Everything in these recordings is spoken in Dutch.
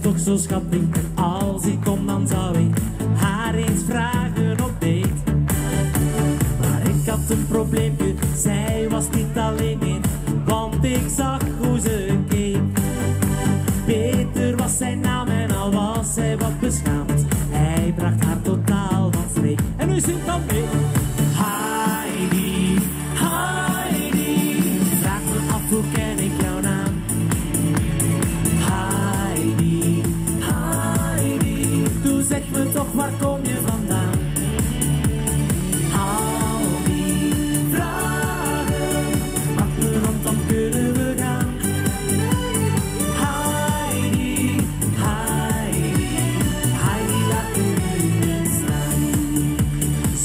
Toch zo schattig, als ik kom dan zou ik haar eens vragen op date. Maar ik had een probleempje, zij was niet alleen in, want ik zag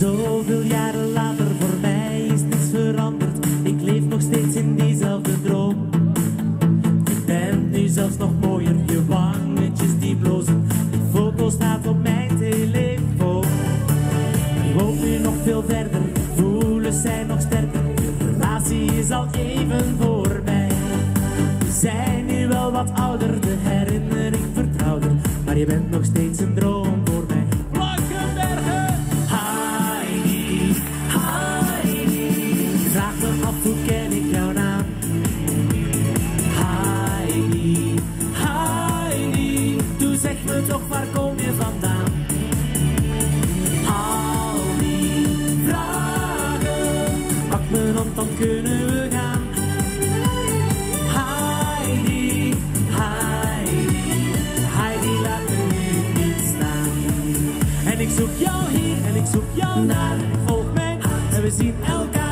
Zoveel jaren later, voor mij is niets veranderd. Ik leef nog steeds in diezelfde droom. Je bent nu zelfs nog mooier, je wangetjes die blozen. De foto staat op mijn telefoon. Ik hoop nu nog veel verder, gevoelens zijn nog sterker. De relatie is al even voorbij. We zijn nu wel wat ouder, de herinnering vertrouwder. Maar je bent nog steeds een droom hand dan kunnen we gaan. Heidi, Heidi, Heidi, laat me nu niet staan. En ik zoek jou hier en ik zoek jou daar. Volg mijn hart en we zien elkaar.